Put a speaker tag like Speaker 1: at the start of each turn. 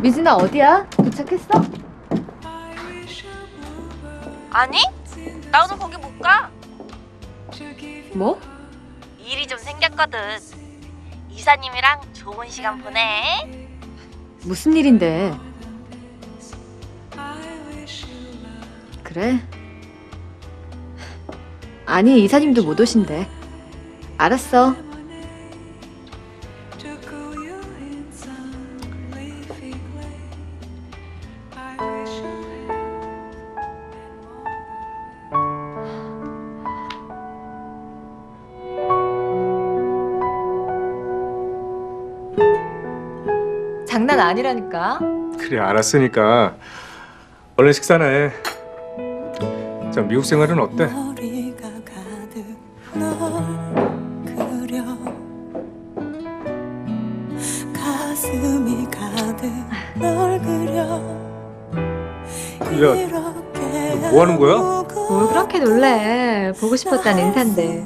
Speaker 1: 미진아 어디야? 도착했어?
Speaker 2: 아니? 나 오늘 거기 못 가.
Speaker 1: 뭐?
Speaker 2: 일이 좀 생겼거든. 이사님이랑 좋은 시간 보내.
Speaker 1: 무슨 일인데? 그래? 아니 이사님도 못 오신대. 알았어. 장난 아니라니까.
Speaker 3: 그래 알았으니까 얼른 식사나 해. 자 미국 생활은 어때?
Speaker 4: 머리가 가득 널 그려 가슴이 가득 널 그려
Speaker 3: 야,
Speaker 4: 이렇게
Speaker 3: 뭐 하는 거야?
Speaker 1: 뭘 그렇게 놀래? 보고 싶었다는 인사인데.